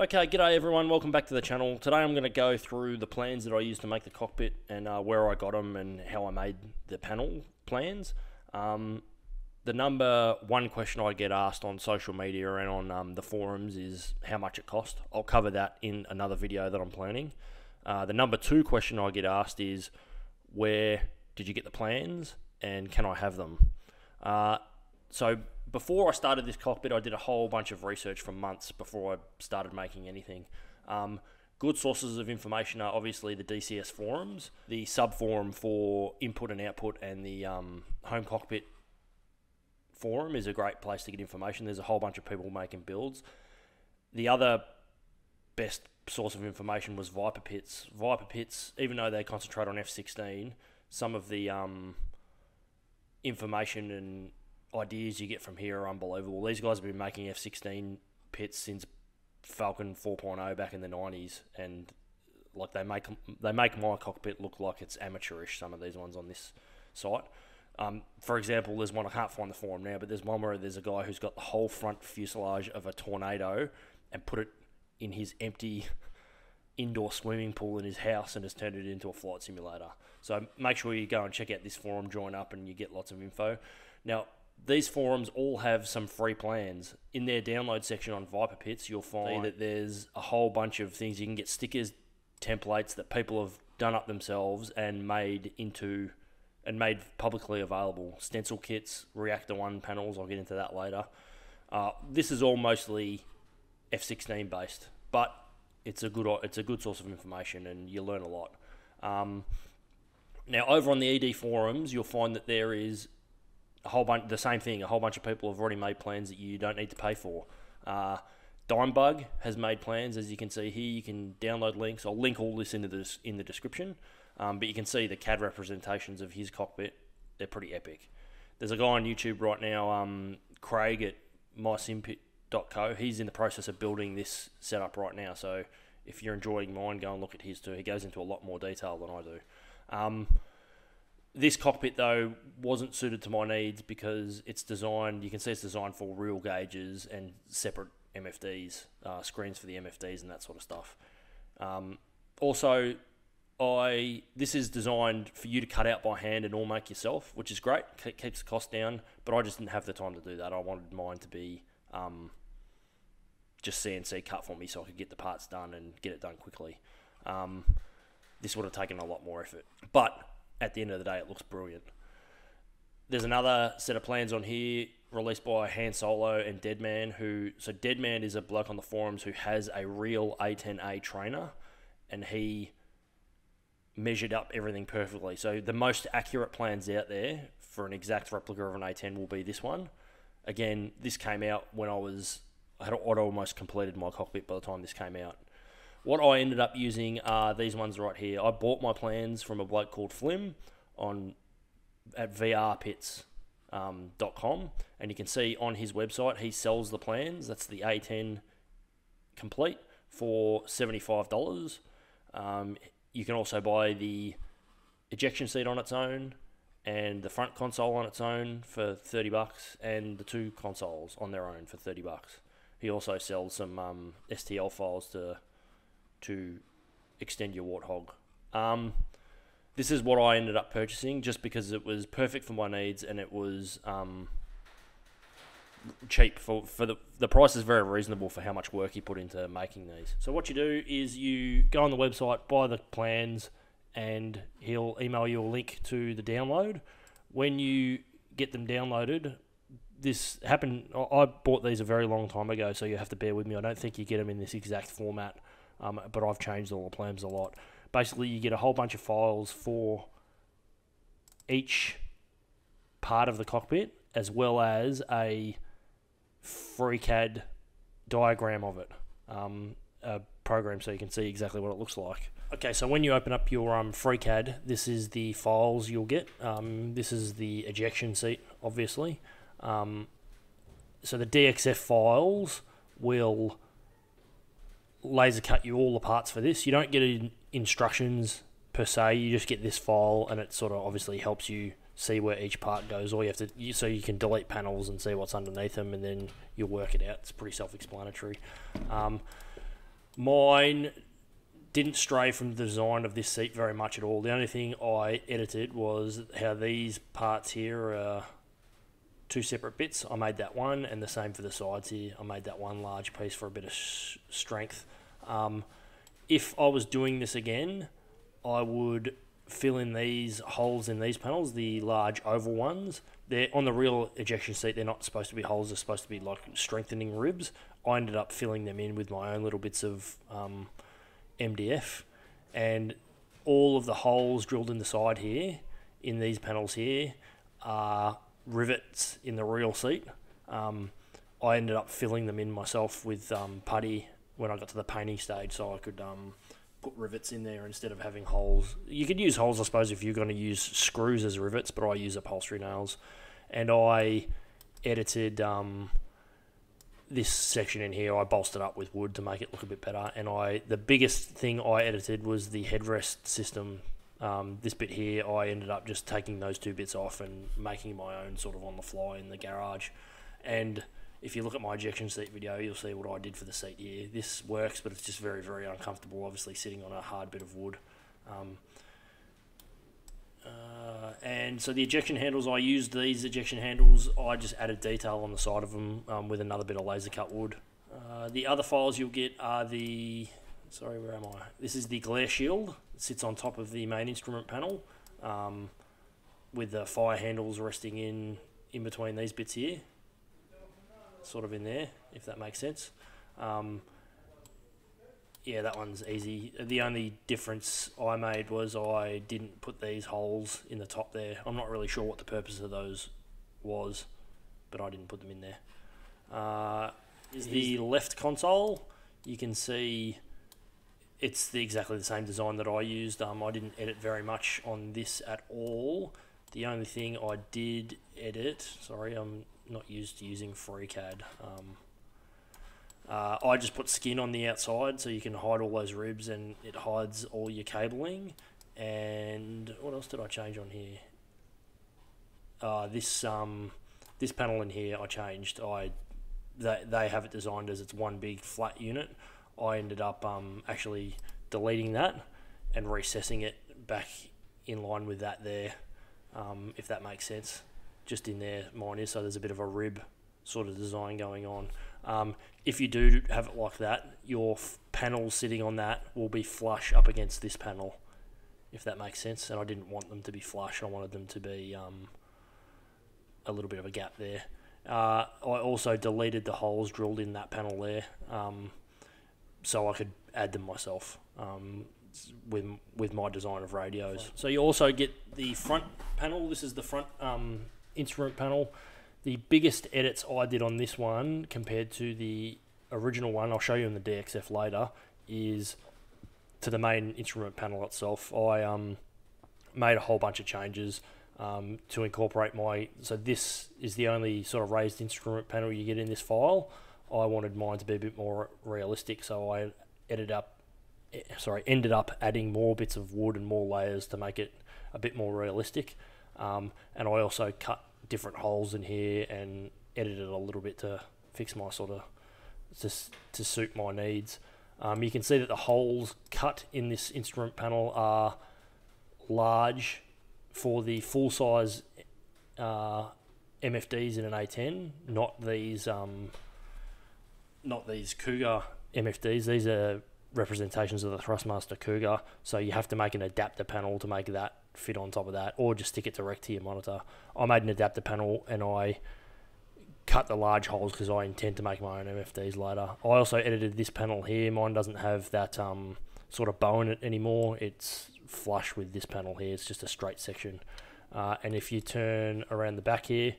Okay, g'day everyone. Welcome back to the channel. Today I'm going to go through the plans that I used to make the cockpit and uh, where I got them and how I made the panel plans. Um, the number one question I get asked on social media and on um, the forums is how much it cost. I'll cover that in another video that I'm planning. Uh, the number two question I get asked is where did you get the plans and can I have them? Uh, so before I started this cockpit, I did a whole bunch of research for months before I started making anything. Um, good sources of information are obviously the DCS forums, the sub forum for input and output, and the um, home cockpit forum is a great place to get information. There's a whole bunch of people making builds. The other best source of information was Viper Pits. Viper Pits, even though they concentrate on F16, some of the um, information and ideas you get from here are unbelievable. These guys have been making F16 pits since Falcon 4.0 back in the 90s, and like they make they make my cockpit look like it's amateurish. Some of these ones on this site. Um, for example, there's one I can't find the forum now, but there's one where there's a guy who's got the whole front fuselage of a tornado and put it in his empty indoor swimming pool in his house and has turned it into a flight simulator. So make sure you go and check out this forum, join up, and you get lots of info. Now, these forums all have some free plans. In their download section on Viper Pits, you'll find that there's a whole bunch of things. You can get stickers, templates that people have done up themselves and made into and made publicly available. Stencil kits, Reactor 1 panels, I'll get into that later. Uh, this is all mostly F16 based, but it's a good it's a good source of information and you learn a lot. Um, now over on the ED forums, you'll find that there is a whole bunch, the same thing. A whole bunch of people have already made plans that you don't need to pay for. Uh, Dimebug has made plans, as you can see here. You can download links. I'll link all this into this in the description. Um, but you can see the CAD representations of his cockpit. They're pretty epic. There's a guy on YouTube right now, um, Craig at mysimpit.co. He's in the process of building this setup right now. So if you're enjoying mine, go and look at his too. He goes into a lot more detail than I do. Um, this cockpit though wasn't suited to my needs because it's designed. You can see it's designed for real gauges and separate MFDs, uh, screens for the MFDs and that sort of stuff. Um, also, I this is designed for you to cut out by hand and all make yourself, which is great. keeps the cost down, but I just didn't have the time to do that. I wanted mine to be um, just CNC cut for me, so I could get the parts done and get it done quickly. Um, this would have taken a lot more effort, but at the end of the day, it looks brilliant. There's another set of plans on here released by Han Solo and Deadman. Who so Deadman is a bloke on the forums who has a real A10A trainer, and he measured up everything perfectly. So the most accurate plans out there for an exact replica of an A10 will be this one. Again, this came out when I was I had almost completed my cockpit by the time this came out. What I ended up using are these ones right here. I bought my plans from a bloke called Flim on at vrpits.com, um, and you can see on his website he sells the plans. That's the A10 complete for seventy-five dollars. Um, you can also buy the ejection seat on its own and the front console on its own for 30 bucks and the two consoles on their own for 30 bucks. He also sells some um, STL files to to extend your warthog. Um, this is what I ended up purchasing just because it was perfect for my needs and it was um, cheap for, for the the price is very reasonable for how much work you put into making these. So what you do is you go on the website, buy the plans, and he'll email you a link to the download. When you get them downloaded, this happened. I bought these a very long time ago, so you have to bear with me. I don't think you get them in this exact format um, but I've changed all the plans a lot. Basically, you get a whole bunch of files for each part of the cockpit, as well as a FreeCAD diagram of it, um, a program so you can see exactly what it looks like. Okay, so when you open up your um, FreeCAD, this is the files you'll get. Um, this is the ejection seat, obviously. Um, so the DXF files will laser cut you all the parts for this. You don't get instructions per se. You just get this file, and it sort of obviously helps you see where each part goes. Or you have to so you can delete panels and see what's underneath them, and then you'll work it out. It's pretty self-explanatory. Um, mine didn't stray from the design of this seat very much at all. The only thing I edited was how these parts here are two separate bits. I made that one, and the same for the sides here. I made that one large piece for a bit of strength. Um, if I was doing this again, I would fill in these holes in these panels, the large oval ones. They're on the real ejection seat. They're not supposed to be holes. They're supposed to be like strengthening ribs. I ended up filling them in with my own little bits of um, MDF, and all of the holes drilled in the side here, in these panels here, are rivets in the real seat. Um, I ended up filling them in myself with um, putty when I got to the painting stage, so I could um, put rivets in there instead of having holes. You could use holes, I suppose, if you're going to use screws as rivets, but I use upholstery nails. And I edited um, this section in here. I bolstered up with wood to make it look a bit better. And I the biggest thing I edited was the headrest system. Um, this bit here, I ended up just taking those two bits off and making my own sort of on the fly in the garage. And if you look at my ejection seat video, you'll see what I did for the seat here. This works, but it's just very, very uncomfortable, obviously, sitting on a hard bit of wood. Um, uh, and so the ejection handles, I used these ejection handles. I just added detail on the side of them um, with another bit of laser cut wood. Uh, the other files you'll get are the, sorry, where am I? This is the glare shield. It sits on top of the main instrument panel um, with the fire handles resting in, in between these bits here. Sort of in there, if that makes sense. Um, yeah, that one's easy. The only difference I made was I didn't put these holes in the top there. I'm not really sure what the purpose of those was, but I didn't put them in there. Uh, is the left console? You can see it's the, exactly the same design that I used. Um, I didn't edit very much on this at all. The only thing I did edit, sorry, I'm not used to using FreeCAD. Um, uh, I just put skin on the outside so you can hide all those ribs and it hides all your cabling. And what else did I change on here? Uh, this um, this panel in here I changed. I they, they have it designed as it's one big flat unit. I ended up um, actually deleting that and recessing it back in line with that there, um, if that makes sense. Just in there, mine is so there's a bit of a rib sort of design going on. Um, if you do have it like that, your panel sitting on that will be flush up against this panel, if that makes sense. And I didn't want them to be flush. I wanted them to be um, a little bit of a gap there. Uh, I also deleted the holes drilled in that panel there, um, so I could add them myself um, with with my design of radios. So you also get the front panel. This is the front um, instrument panel. The biggest edits I did on this one compared to the original one, I'll show you in the DXF later, is to the main instrument panel itself. I um, made a whole bunch of changes um, to incorporate my. So this is the only sort of raised instrument panel you get in this file. I wanted mine to be a bit more realistic, so I edited up, sorry, ended up adding more bits of wood and more layers to make it a bit more realistic. Um, and I also cut different holes in here and edited a little bit to fix my sort of to, to suit my needs. Um, you can see that the holes cut in this instrument panel are large for the full size uh, MFDs in an A10, not these um, not these Cougar MFDs. These are representations of the Thrustmaster Cougar, so you have to make an adapter panel to make that fit on top of that, or just stick it direct to your monitor. I made an adapter panel and I cut the large holes because I intend to make my own MFDs later. I also edited this panel here. Mine doesn't have that um, sort of bow in it anymore. It's flush with this panel here. It's just a straight section. Uh, and if you turn around the back here,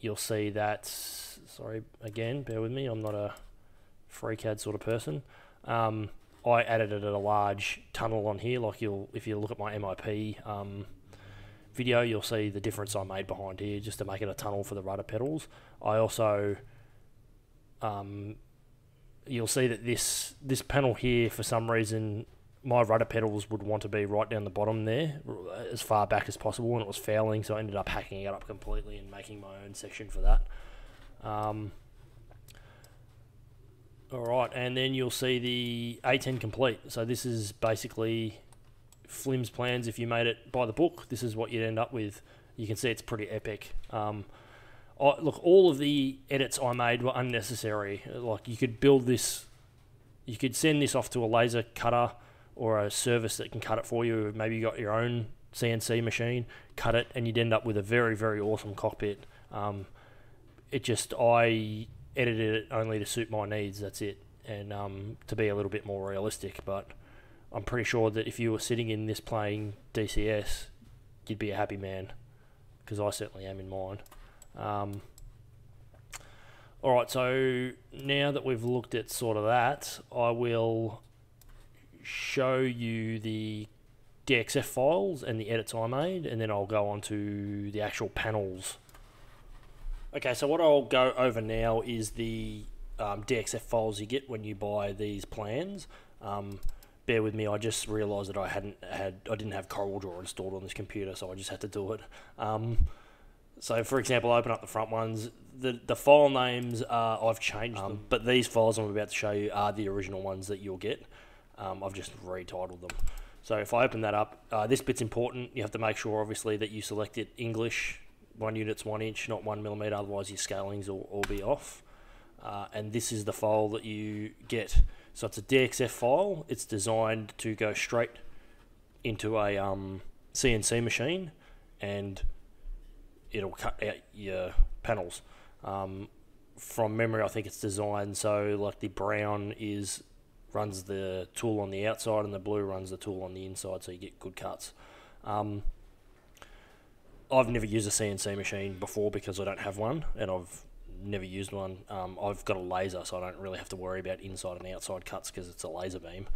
you'll see that, sorry, again, bear with me, I'm not a FreeCAD sort of person. Um, I added it at a large tunnel on here. Like you'll, if you look at my MIP um, video, you'll see the difference I made behind here, just to make it a tunnel for the rudder pedals. I also, um, you'll see that this this panel here, for some reason, my rudder pedals would want to be right down the bottom there, as far back as possible, and it was fouling, so I ended up hacking it up completely and making my own section for that. Um, All right, and then you'll see the A10 complete. So this is basically Flim's plans. If you made it by the book, this is what you'd end up with. You can see it's pretty epic. Um, I, look, all of the edits I made were unnecessary. Like you could build this, you could send this off to a laser cutter or a service that can cut it for you. Maybe you got your own CNC machine, cut it, and you'd end up with a very, very awesome cockpit. Um, it just I edited it only to suit my needs. That's it, and um, to be a little bit more realistic. But I'm pretty sure that if you were sitting in this playing DCS, you'd be a happy man, because I certainly am in mine. Um, all right, so now that we've looked at sort of that, I will show you the DXF files and the edits I made, and then I'll go on to the actual panels. Okay, so what I'll go over now is the um, DXF files you get when you buy these plans. Um, bear with me, I just realised that I hadn't had, I didn't have CorelDRAW installed on this computer, so I just had to do it. Um, so, for example, I open up the front ones. The the file names uh, I've changed um, them, but these files I'm about to show you are the original ones that you'll get. Um, I've just retitled them. So if I open that up, uh, this bit's important. You have to make sure, obviously, that you select it English. One unit's one inch, not one millimeter. Otherwise, your scalings will all be off. Uh, and this is the file that you get. So it's a DXF file. It's designed to go straight into a um, CNC machine, and it'll cut out your panels. Um, from memory, I think it's designed so like the brown is runs the tool on the outside and the blue runs the tool on the inside, so you get good cuts. Um, I've never used a CNC machine before because I don't have one, and I've never used one. Um, I've got a laser, so I don't really have to worry about inside and outside cuts because it's a laser beam.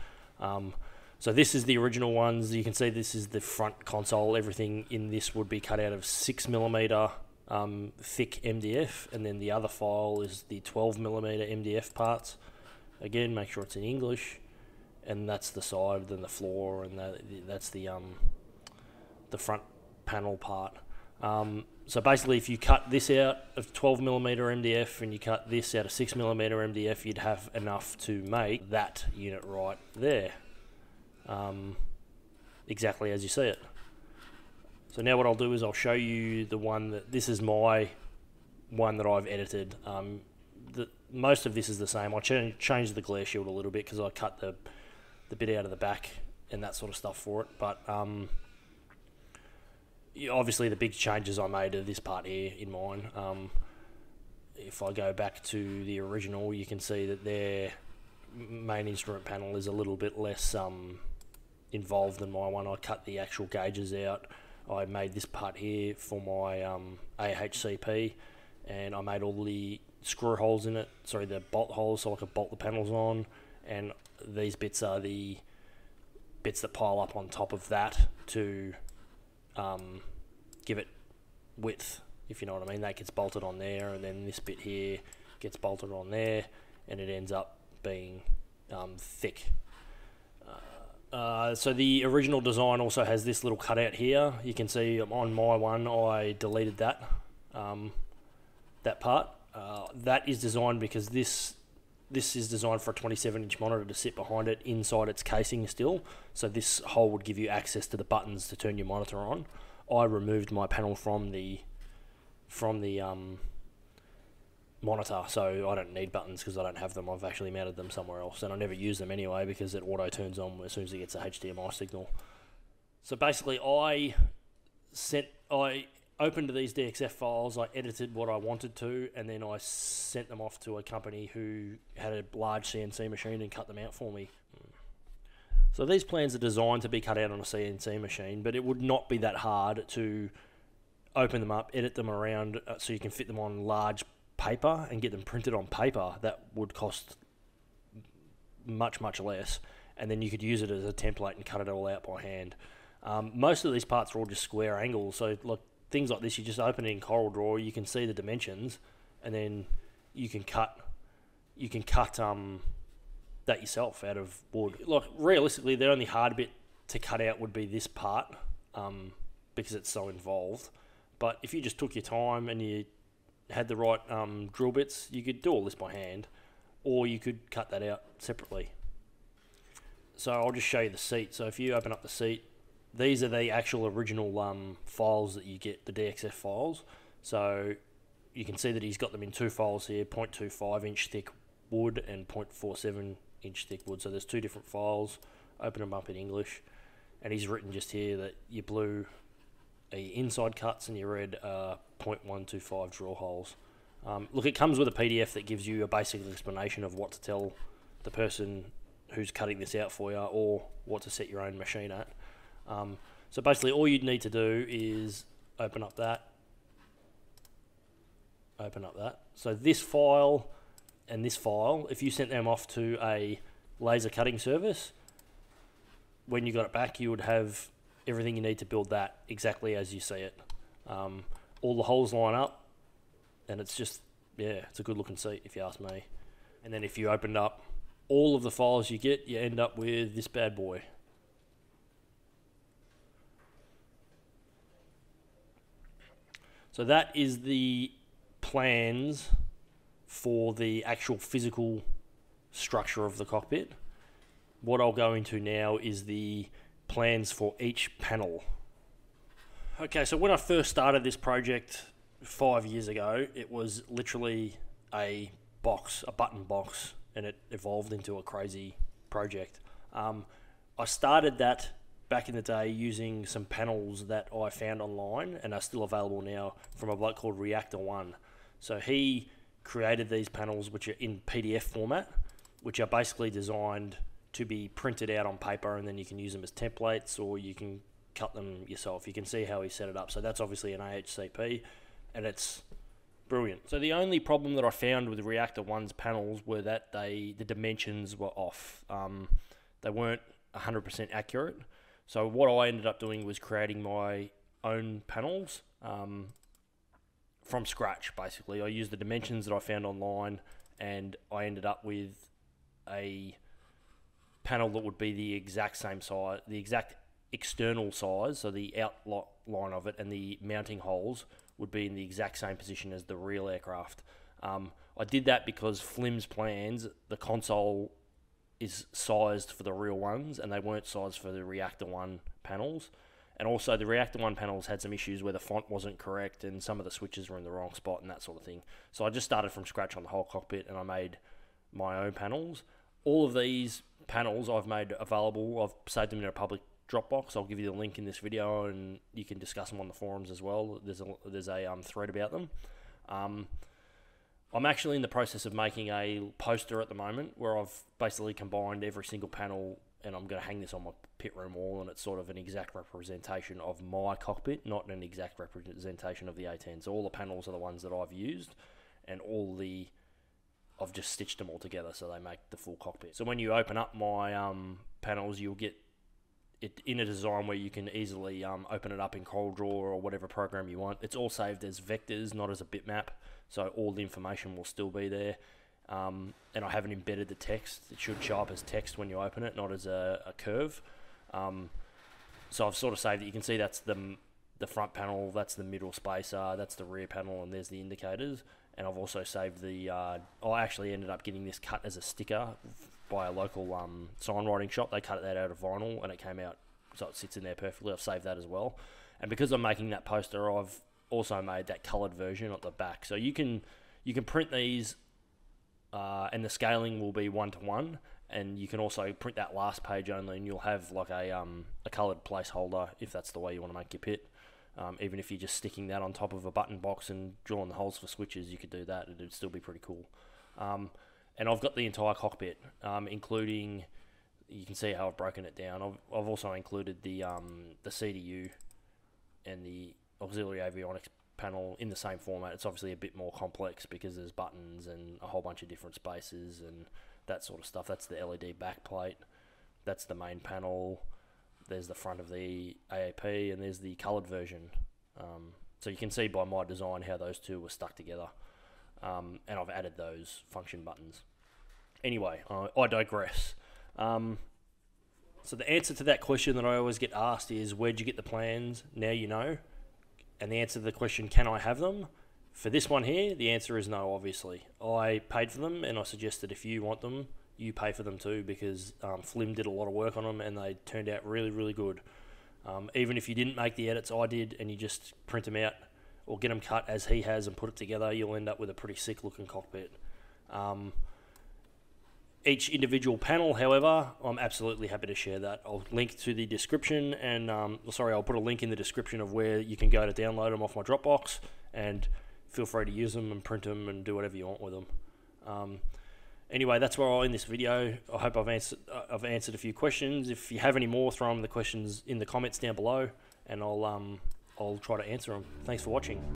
Um, so this is the original ones. You can see this is the front console. Everything in this would be cut out of six millimeter um, thick MDF, and then the other file is the 12 millimeter MDF parts. Again, make sure it's in English, and that's the side, then the floor, and that, that's the um, the front panel part. Um, so basically, if you cut this out of 12 millimeter MDF and you cut this out of 6 millimeter MDF, you'd have enough to make that unit right there, um, exactly as you see it. So now what I'll do is I'll show you the one that this is my one that I've edited. Um, most of this is the same. I ch- changed the glare shield a little bit because I cut the the bit out of the back and that sort of stuff for it. But um, obviously the big changes I made to this part here in mine. Um, if I go back to the original, you can see that their main instrument panel is a little bit less um, involved than my one. I cut the actual gauges out. I made this part here for my um, AHCP, and I made all the screw holes in it, sorry, the bolt holes so I could bolt the panels on, and these bits are the bits that pile up on top of that to um, give it width, if you know what I mean. That gets bolted on there, and then this bit here gets bolted on there, and it ends up being um, thick. Uh, uh, so the original design also has this little cutout here. You can see on my one, I deleted that um, that part uh, that is designed because this this is designed for a 27 inch monitor to sit behind it inside its casing still. So this hole would give you access to the buttons to turn your monitor on. I removed my panel from the from the um, monitor, so I don't need buttons because I don't have them. I've actually mounted them somewhere else, and I never use them anyway because it auto turns on as soon as it gets a HDMI signal. So basically, I sent I opened these DXF files, I edited what I wanted to, and then I sent them off to a company who had a large CNC machine and cut them out for me. So these plans are designed to be cut out on a CNC machine, but it would not be that hard to open them up, edit them around uh, so you can fit them on large paper and get them printed on paper. That would cost much, much less. And then you could use it as a template and cut it all out by hand. Um, most of these parts are all just square angles, so like things like this, you just open it in CorelDRAW, you can see the dimensions, and then you can cut, you can cut um, that yourself out of wood. Like realistically, the only hard bit to cut out would be this part, um, because it's so involved. But if you just took your time and you had the right um, drill bits, you could do all this by hand. or you could cut that out separately. So I'll just show you the seat. So if you open up the seat, these are the actual original um, files that you get, the DXF files. So you can see that he's got them in two files here, 0.25 inch thick wood and 0.47 inch thick wood. So there's two different files. Open them up in English. And he's written just here that your blue are your inside cuts and your red are 0.125 drill holes. Um, look, it comes with a PDF that gives you a basic explanation of what to tell the person who's cutting this out for you or what to set your own machine at. Um, so basically all you'd need to do is open up that, open up that. So this file and this file, if you sent them off to a laser cutting service, when you got it back, you would have everything you need to build that exactly as you see it. Um, all the holes line up, and it's just, yeah, it's a good looking seat if you ask me. And then if you opened up all of the files you get, you end up with this bad boy. So that is the plans for the actual physical structure of the cockpit. What I'll go into now is the plans for each panel. Okay, so when I first started this project five years ago, it was literally a box, a button box, and it evolved into a crazy project. Um, I started that back in the day using some panels that I found online and are still available now from a bloke called Reactor One. So he created these panels, which are in PDF format, which are basically designed to be printed out on paper, and then you can use them as templates, or you can cut them yourself. You can see how he set it up. So that's obviously an AHCP, and it's brilliant. So the only problem that I found with Reactor One's panels were that they the dimensions were off. Um, they weren't 100% accurate. So what I ended up doing was creating my own panels um, from scratch. Basically, I used the dimensions that I found online, and I ended up with a panel that would be the exact same size, the exact external size, so the outline of it and the mounting holes would be in the exact same position as the real aircraft. Um, I did that because Flim's plans, the console is sized for the real ones, and they weren't sized for the Reactor One panels. And also, the Reactor One panels had some issues where the font wasn't correct, and some of the switches were in the wrong spot, and that sort of thing. So I just started from scratch on the whole cockpit, and I made my own panels. All of these panels I've made available. I've saved them in a public Dropbox. I'll give you the link in this video, and you can discuss them on the forums as well. There's a there's a um, thread about them. Um, I'm actually in the process of making a poster at the moment where I've basically combined every single panel and I'm going to hang this on my pit room wall and it's sort of an exact representation of my cockpit, not an exact representation of the A10. So all the panels are the ones that I've used and all the I've just stitched them all together so they make the full cockpit. So when you open up my um, panels, you'll get it in a design where you can easily um, open it up in CorelDRAW or whatever program you want. It's all saved as vectors, not as a bitmap so all the information will still be there. Um, and I haven't embedded the text. It should show up as text when you open it, not as a, a curve. Um, so I've sort of saved it. You can see that's the the front panel, that's the middle spacer, that's the rear panel, and there's the indicators. And I've also saved the. Uh, I actually ended up getting this cut as a sticker by a local um, sign writing shop. They cut that out of vinyl, and it came out so it sits in there perfectly. I've saved that as well. And because I'm making that poster, I've also made that coloured version at the back. So you can you can print these, uh, and the scaling will be one to one. And you can also print that last page only, and you'll have like a um, a coloured placeholder if that's the way you want to make your pit. Um, even if you're just sticking that on top of a button box and drawing the holes for switches, you could do that. It'd still be pretty cool. Um, and I've got the entire cockpit, um, including you can see how I've broken it down. I've, I've also included the um, the CDU and the auxiliary avionics panel in the same format. It's obviously a bit more complex because there's buttons and a whole bunch of different spaces and that sort of stuff. That's the LED backplate. That's the main panel. There's the front of the AAP and there's the coloured version. Um, so you can see by my design how those two were stuck together. Um, and I've added those function buttons. Anyway, uh, I digress. Um, so the answer to that question that I always get asked is, where'd you get the plans? Now you know. And the answer to the question, can I have them? For this one here, the answer is no, obviously. I paid for them and I suggest that if you want them, you pay for them too because um, Flim did a lot of work on them and they turned out really, really good. Um, even if you didn't make the edits I did and you just print them out or get them cut as he has and put it together, you'll end up with a pretty sick looking cockpit. Um, each individual panel, however, I'm absolutely happy to share that. I'll link to the description and, um, sorry, I'll put a link in the description of where you can go to download them off my Dropbox and feel free to use them and print them and do whatever you want with them. Um, anyway, that's where I'll end this video. I hope I've answered uh, I've answered a few questions. If you have any more, throw them the questions in the comments down below, and I'll um I'll try to answer them. Thanks for watching.